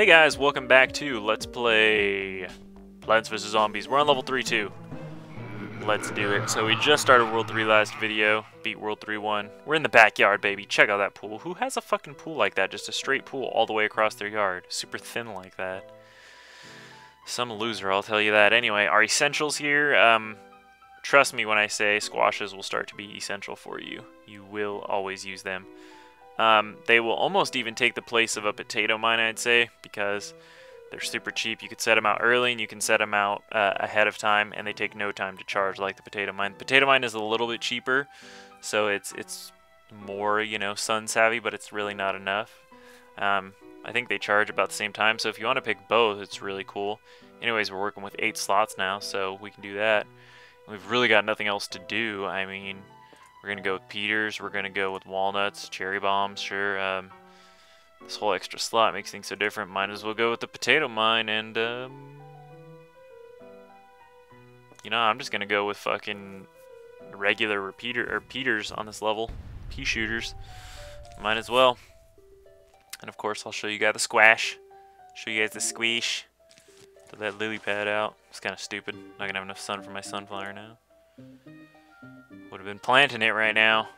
Hey guys, welcome back to Let's Play Plants vs. Zombies. We're on level 3 too. Let's do it. So we just started World 3 last video, beat World 3-1. We're in the backyard, baby. Check out that pool. Who has a fucking pool like that? Just a straight pool all the way across their yard. Super thin like that. Some loser, I'll tell you that. Anyway, our essentials here, um, trust me when I say squashes will start to be essential for you. You will always use them. Um, they will almost even take the place of a potato mine, I'd say, because they're super cheap. You could set them out early and you can set them out uh, ahead of time, and they take no time to charge like the potato mine. The potato mine is a little bit cheaper, so it's it's more you know sun savvy, but it's really not enough. Um, I think they charge about the same time, so if you want to pick both, it's really cool. Anyways, we're working with eight slots now, so we can do that. We've really got nothing else to do. I mean, we're going to go with Peters. We're going to go with walnuts, cherry bombs, sure. Um, this whole extra slot makes things so different. Might as well go with the potato mine and, um, you know, I'm just going to go with fucking regular repeater or Peters on this level. Pea shooters. Might as well. And of course, I'll show you guys the squash. Show you guys the squish. Throw that lily pad out. It's kind of stupid. Not going to have enough sun for my sunflower now. Would have been planting it right now.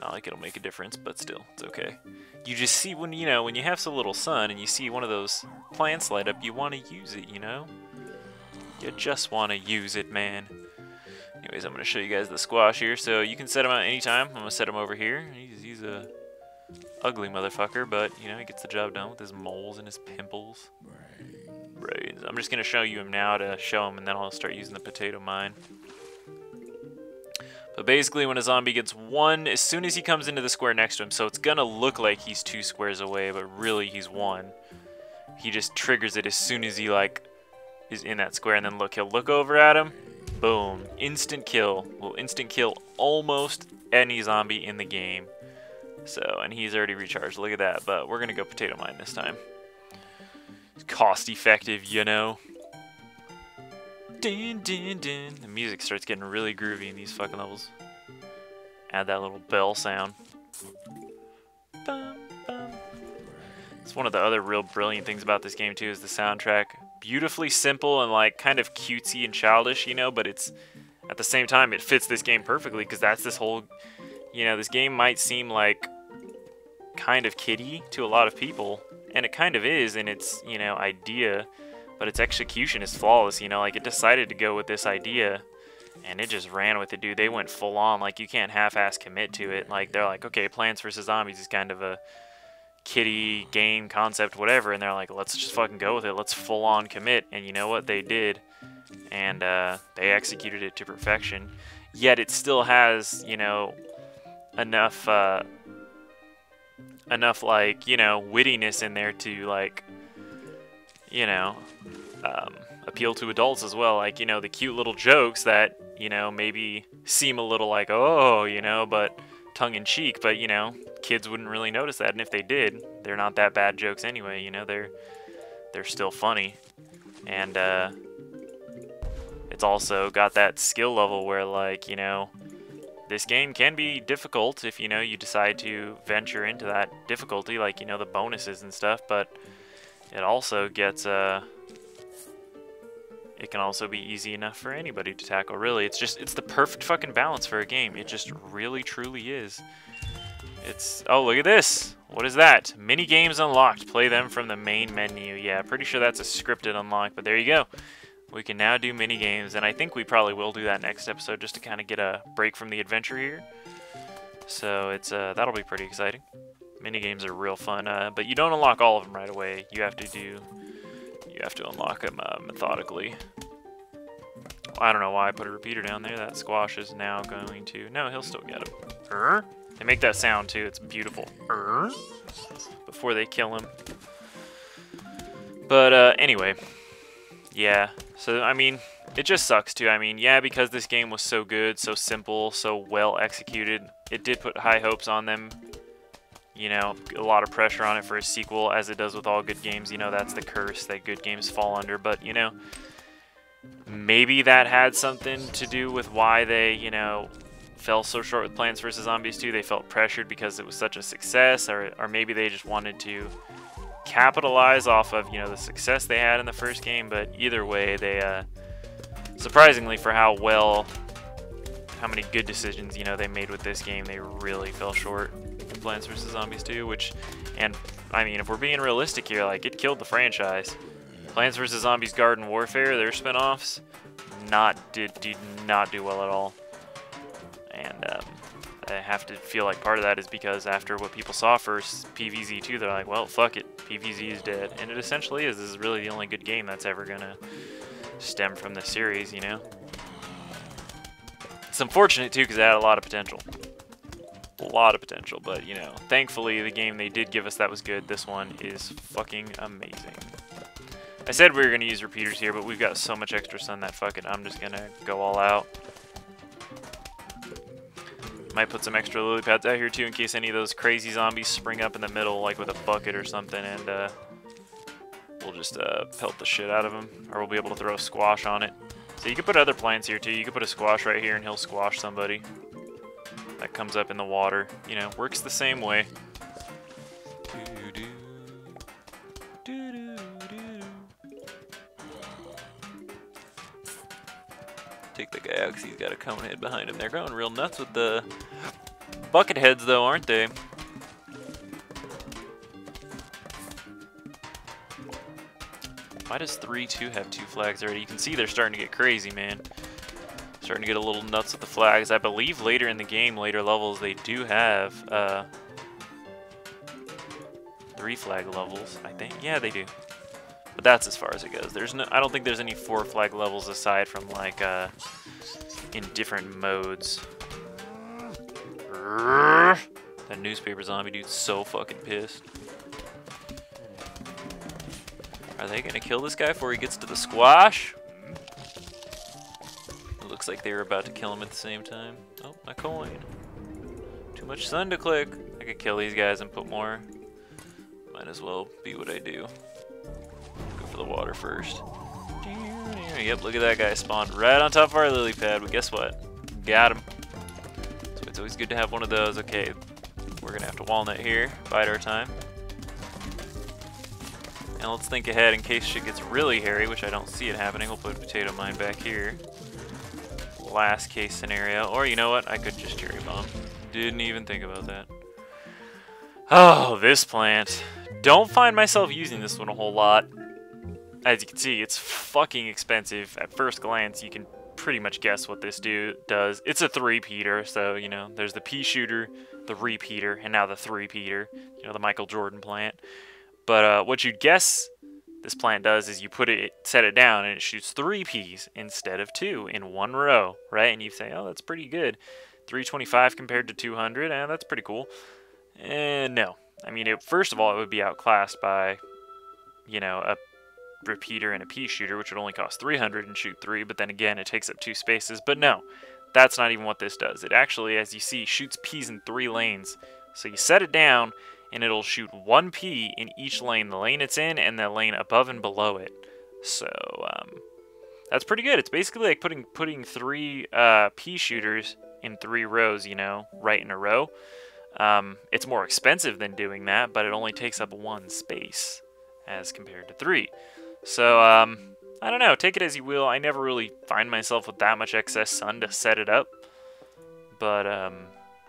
Not like it'll make a difference, but still, it's okay. You just see when, you know, when you have so little sun and you see one of those plants light up, you want to use it, you know? You just want to use it, man. Anyways, I'm going to show you guys the squash here. So you can set him out anytime. I'm going to set him over here. He's, he's a ugly motherfucker, but, you know, he gets the job done with his moles and his pimples. Brains. I'm just going to show you him now to show him, and then I'll start using the potato mine. But basically, when a zombie gets one, as soon as he comes into the square next to him, so it's to look like he's two squares away, but really he's one. He just triggers it as soon as he, like, is in that square. And then look, he'll look over at him. Boom. Instant kill. Will instant kill almost any zombie in the game. So, and he's already recharged. Look at that. But we're to go potato mine this time. Cost effective, you know. Din, din, din. The music starts getting really groovy in these fucking levels. Add that little bell sound. Bum, bum. It's one of the other real brilliant things about this game too is the soundtrack. Beautifully simple and like kind of cutesy and childish, you know, but it's at the same time it fits this game perfectly because that's this whole, you know, this game might seem like kind of kiddie to a lot of people, and it kind of is in its, you know, idea but its execution is flawless, you know, like it decided to go with this idea and it just ran with it, dude. They went full on, like you can't half-ass commit to it. Like they're like, okay, Plants vs. Zombies is kind of a kiddie game concept, whatever, and they're like, let's just fucking go with it. Let's full on commit. And you know what? They did. And uh, they executed it to perfection. Yet it still has, you know, enough, uh, enough like, you know, wittiness in there to like, you know, um, appeal to adults as well. Like, you know, the cute little jokes that, you know, maybe seem a little like, oh, you know, but tongue in cheek, but, you know, kids wouldn't really notice that. And if they did, they're not that bad jokes anyway, you know, they're, they're still funny. And, uh, it's also got that skill level where, like, you know, this game can be difficult if, you know, you decide to venture into that difficulty, like, you know, the bonuses and stuff, but it also gets, uh, it can also be easy enough for anybody to tackle, really. It's just, it's the perfect fucking balance for a game. It just really, truly is. It's, oh, look at this. What is that? Mini games unlocked. Play them from the main menu. Yeah, pretty sure that's a scripted unlock, but there you go. We can now do mini games, and I think we probably will do that next episode just to kind of get a break from the adventure here. So it's uh, that'll be pretty exciting. Mini games are real fun, uh, but you don't unlock all of them right away. You have to do, you have to unlock them uh, methodically. I don't know why I put a repeater down there. That squash is now going to, no, he'll still get him. Er? They make that sound too. It's beautiful. Er? Before they kill him. But uh, anyway, yeah. So I mean, it just sucks too. I mean, yeah, because this game was so good, so simple, so well executed, it did put high hopes on them. You know, a lot of pressure on it for a sequel, as it does with all good games. You know, that's the curse that good games fall under. But, you know, maybe that had something to do with why they, you know, fell so short with Plants vs. Zombies 2. They felt pressured because it was such a success, or, or maybe they just wanted to capitalize off of, you know, the success they had in the first game, but either way, they, uh, surprisingly for how well, how many good decisions, you know, they made with this game, they really fell short Plants vs. Zombies 2, which, and, I mean, if we're being realistic here, like, it killed the franchise. Plants vs. Zombies Garden Warfare, their spin-offs, not, did, did not do well at all. And, um, I have to feel like part of that is because after what people saw first, PVZ2, they're like, well, fuck it, PVZ is dead. And it essentially is. This is really the only good game that's ever going to stem from the series, you know? It's unfortunate, too, because it had a lot of potential. A lot of potential, but, you know, thankfully the game they did give us that was good. This one is fucking amazing. I said we were going to use repeaters here, but we've got so much extra sun that fuck it, I'm just going to go all out. Might put some extra lily pads out here too in case any of those crazy zombies spring up in the middle like with a bucket or something and uh, we'll just uh, pelt the shit out of them or we'll be able to throw a squash on it. So you can put other plants here too. You can put a squash right here and he'll squash somebody. That comes up in the water. You know, works the same way. Take the guy out because he's got a cone head behind him. They're going real nuts with the bucket heads, though, aren't they? Why does 3-2 have two flags already? You can see they're starting to get crazy, man. Starting to get a little nuts with the flags. I believe later in the game, later levels, they do have uh, three flag levels, I think. Yeah, they do. But that's as far as it goes. There's no, I don't think there's any four flag levels aside from like uh, in different modes. That newspaper zombie dude's so fucking pissed. Are they gonna kill this guy before he gets to the squash? It looks like they were about to kill him at the same time. Oh, my coin. Too much sun to click. I could kill these guys and put more. Might as well be what I do Go for the water first. Yep, look at that guy spawned right on top of our lily pad, but guess what? Got him. So it's always good to have one of those. Okay, we're gonna have to walnut here, bide our time. And let's think ahead in case shit gets really hairy, which I don't see it happening. We'll put potato mine back here. Last case scenario. Or you know what? I could just cherry bomb. Didn't even think about that. Oh, this plant. Don't find myself using this one a whole lot as you can see, it's fucking expensive. At first glance, you can pretty much guess what this do does. It's a three-peater, so, you know, there's the pea shooter, the repeater, and now the three-peater, you know, the Michael Jordan plant. But uh, what you'd guess this plant does is you put it, set it down, and it shoots three peas instead of two in one row, right? And you say, oh, that's pretty good. 325 compared to 200, and eh, that's pretty cool. And no. I mean, it, first of all, it would be outclassed by, you know, a repeater and a pea shooter, which would only cost 300 and shoot three, but then again, it takes up two spaces. But no, that's not even what this does. It actually, as you see, shoots peas in three lanes. So you set it down, and it'll shoot one pea in each lane, the lane it's in and the lane above and below it. So, um, that's pretty good. It's basically like putting putting three uh, shooters in three rows, you know, right in a row. Um, it's more expensive than doing that, but it only takes up one space as compared to three. So, um, I don't know. Take it as you will. I never really find myself with that much excess sun to set it up. But, um,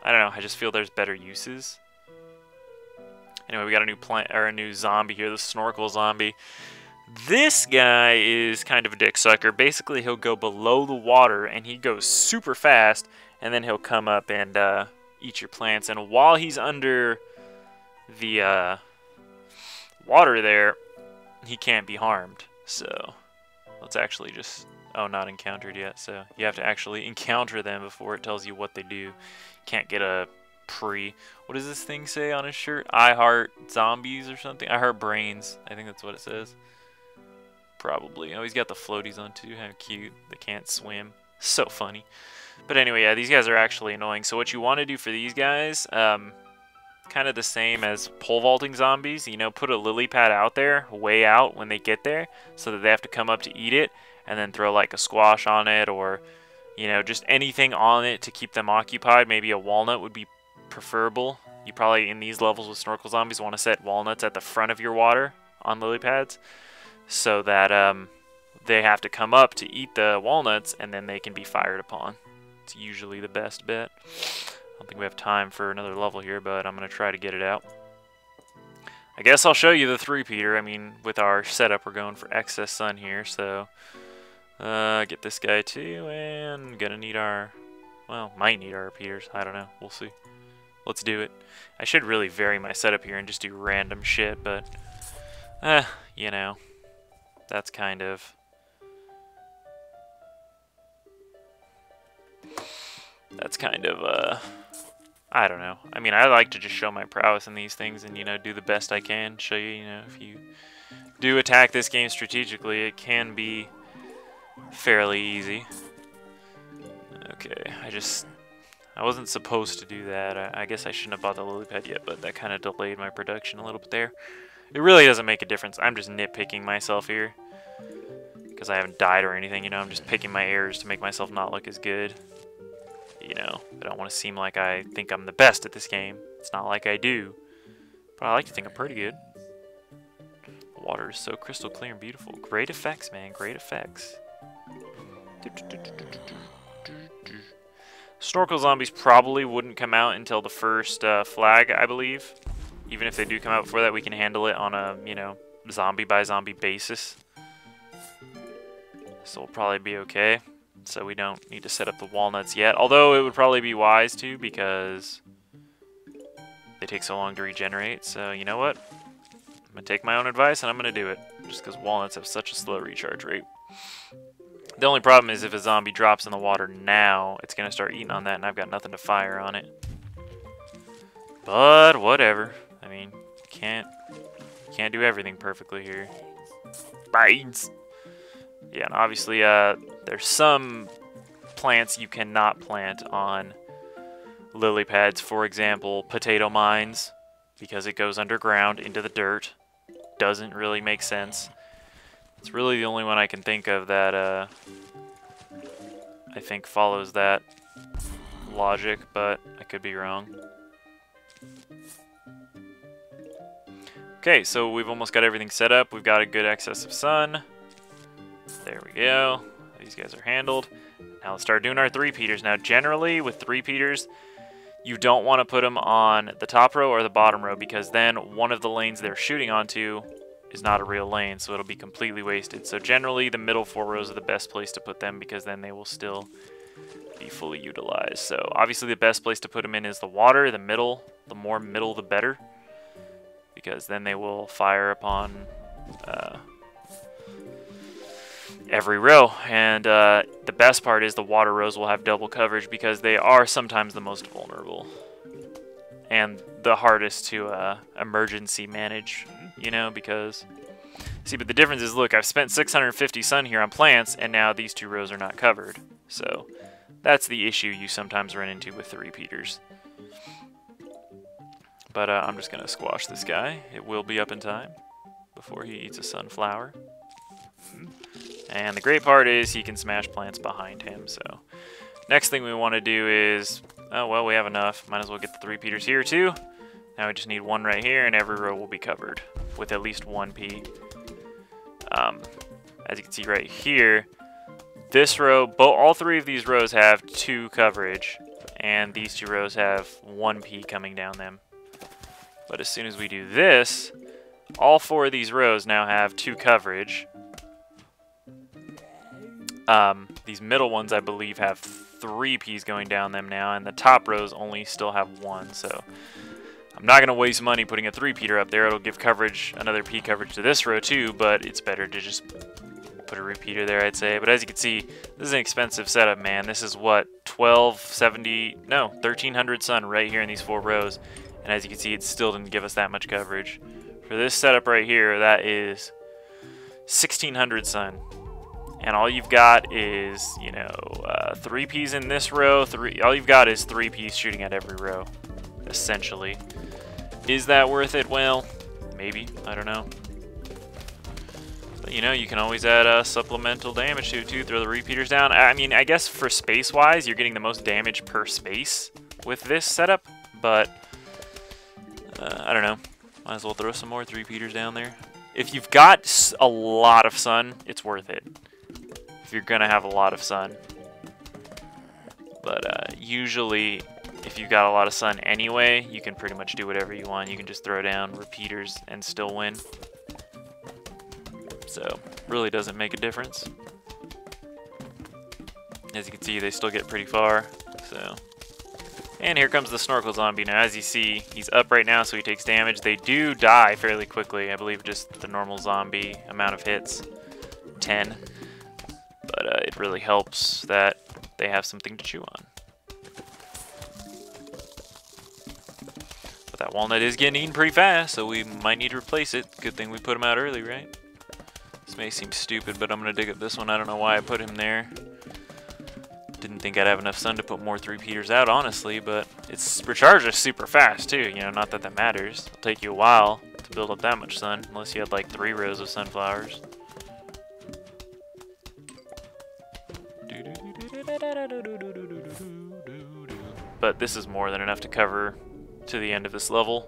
I don't know. I just feel there's better uses. Anyway, we got a new plant or a new zombie here, the snorkel zombie. This guy is kind of a dick sucker. Basically, he'll go below the water and he goes super fast, and then he'll come up and uh, eat your plants. And while he's under the uh, water there, he can't be harmed. So let's actually just, oh, not encountered yet. So you have to actually encounter them before it tells you what they do. Can't get a pre, what does this thing say on his shirt? I heart zombies or something? I heart brains. I think that's what it says. Probably. Oh, he's got the floaties on too. How cute. They can't swim. So funny. But anyway, yeah, these guys are actually annoying. So what you want to do for these guys, um, kind of the same as pole vaulting zombies. You know, put a lily pad out there, way out when they get there, so that they have to come up to eat it, and then throw like a squash on it, or, you know, just anything on it to keep them occupied. Maybe a walnut would be preferable. You probably, in these levels with Snorkel Zombies, want to set walnuts at the front of your water on lily pads so that um, they have to come up to eat the walnuts and then they can be fired upon. It's usually the best bet. I don't think we have time for another level here, but I'm going to try to get it out. I guess I'll show you the three-peater. I mean, with our setup, we're going for excess sun here, so uh, get this guy too, and gonna need our, well, might need our repeaters. I don't know. We'll see. Let's do it. I should really vary my setup here and just do random shit, but, eh, you know, that's kind of that's kind of, uh, I don't know. I mean, I like to just show my prowess in these things and, you know, do the best I can. Show you, you know, if you do attack this game strategically, it can be fairly easy. Okay, I just, I wasn't supposed to do that. I, I guess I shouldn't have bought the lily pad yet, but that kind of delayed my production a little bit there. It really doesn't make a difference. I'm just nitpicking myself here. Because I haven't died or anything, you know, I'm just picking my errors to make myself not look as good you know, I don't want to seem like I think I'm the best at this game. It's not like I do. But I like to think I'm pretty good. The water is so crystal clear and beautiful. Great effects, man. Great effects. Snorkel zombies probably wouldn't come out until the first uh, flag, I believe. Even if they do come out before that, we can handle it on a, you know, zombie by zombie basis. So we'll probably be okay so we don't need to set up the walnuts yet. Although it would probably be wise to because they take so long to regenerate. So you know what? I'm going to take my own advice and I'm going to do it. Just because walnuts have such a slow recharge rate. The only problem is if a zombie drops in the water now, it's going to start eating on that and I've got nothing to fire on it. But whatever. I mean, can't can't do everything perfectly here. Bites. Yeah, and obviously uh, there's some plants you cannot plant on lily pads. For example, potato mines, because it goes underground into the dirt. Doesn't really make sense. It's really the only one I can think of that uh, I think follows that logic, but I could be wrong. Okay, so we've almost got everything set up. We've got a good excess of sun. There we go. These guys are handled. Now let's start doing our three-peaters. Now generally with three-peaters, you don't want to put them on the top row or the bottom row because then one of the lanes they're shooting onto is not a real lane, so it'll be completely wasted. So generally the middle four rows are the best place to put them because then they will still be fully utilized. So obviously the best place to put them in is the water, the middle. The more middle, the better. Because then they will fire upon uh, every row. And uh, the best part is the water rows will have double coverage because they are sometimes the most vulnerable. And the hardest to uh, emergency manage, you know, because... See, but the difference is, look, I've spent 650 sun here on plants, and now these two rows are not covered. So, that's the issue you sometimes run into with the repeaters. But uh, I'm just going to squash this guy. It will be up in time before he eats a sunflower. And the great part is he can smash plants behind him, so... Next thing we want to do is... Oh, well, we have enough. Might as well get the three peaters here, too. Now we just need one right here, and every row will be covered with at least one pea. Um, as you can see right here, this row, all three of these rows have two coverage, and these two rows have one pea coming down them. But as soon as we do this, all four of these rows now have two coverage, um, these middle ones, I believe, have three Ps going down them now, and the top rows only still have one, so I'm not going to waste money putting a 3-peater up there. It'll give coverage, another pea coverage to this row too, but it's better to just put a repeater there, I'd say. But as you can see, this is an expensive setup, man. This is what, 1270, no, 1300 sun right here in these four rows. And as you can see, it still didn't give us that much coverage. For this setup right here, that is 1600 sun and all you've got is, you know, uh, three Ps in this row, three, all you've got is three Ps shooting at every row, essentially. Is that worth it? Well, maybe, I don't know. But, you know, you can always add uh, supplemental damage to it too, throw the repeaters down. I mean, I guess for space-wise, you're getting the most damage per space with this setup, but uh, I don't know. Might as well throw some more three peaters down there. If you've got a lot of sun, it's worth it. If you're gonna have a lot of sun. But uh, usually, if you've got a lot of sun anyway, you can pretty much do whatever you want. You can just throw down repeaters and still win. So, really doesn't make a difference. As you can see, they still get pretty far. So, and here comes the snorkel zombie. Now, as you see, he's up right now, so he takes damage. They do die fairly quickly. I believe just the normal zombie amount of hits, 10. But uh, it really helps that they have something to chew on. That walnut is getting eaten pretty fast, so we might need to replace it. Good thing we put him out early, right? This may seem stupid, but I'm going to dig up this one. I don't know why I put him there. Didn't think I'd have enough sun to put more three peaters out, honestly, but it's recharges super fast, too. You know, not that that matters. It'll take you a while to build up that much sun, unless you had like three rows of sunflowers. But this is more than enough to cover to the end of this level.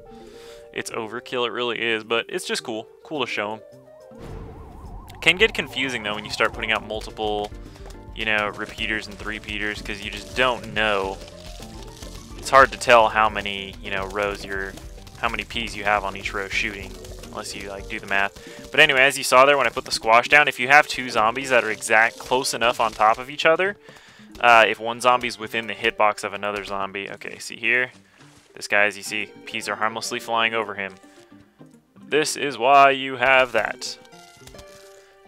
It's overkill, it really is, but it's just cool. Cool to show them. Can get confusing, though, when you start putting out multiple, you know, repeaters and three-peaters, because you just don't know. It's hard to tell how many, you know, rows you're, how many peas you have on each row shooting, unless you, like, do the math. But anyway, as you saw there when I put the squash down, if you have two zombies that are exact, close enough on top of each other, uh, if one zombie's within the hitbox of another zombie, okay, see here, this guy, as you see, peas are harmlessly flying over him. This is why you have that.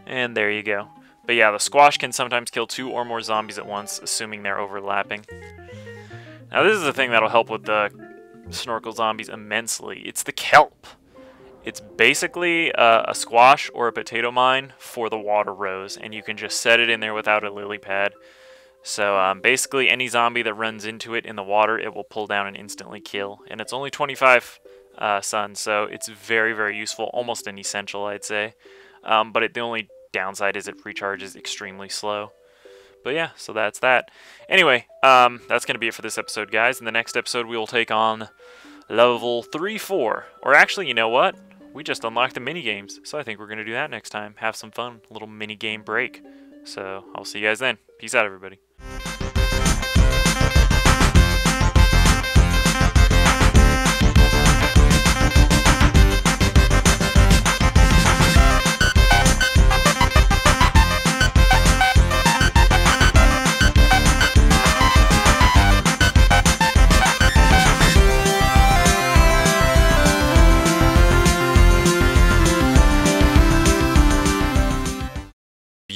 And there you go. But yeah, the squash can sometimes kill two or more zombies at once, assuming they're overlapping. Now this is the thing that'll help with the snorkel zombies immensely. It's the kelp. It's basically uh, a squash or a potato mine for the water rows, and you can just set it in there without a lily pad. So um, basically any zombie that runs into it in the water, it will pull down and instantly kill. And it's only 25 uh, sun, so it's very, very useful, almost an essential, I'd say. Um, but it, the only downside is it recharges extremely slow. But yeah, so that's that. Anyway, um, that's going to be it for this episode, guys. In the next episode, we will take on level 3-4. Or actually, you know what? We just unlocked the mini games, so I think we're going to do that next time. Have some fun, little mini game break. So I'll see you guys then. Peace out, everybody.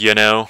You know,